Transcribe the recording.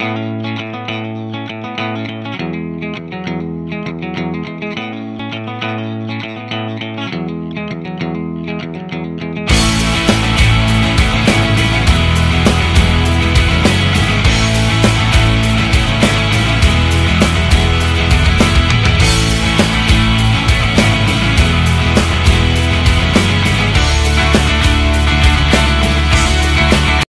Música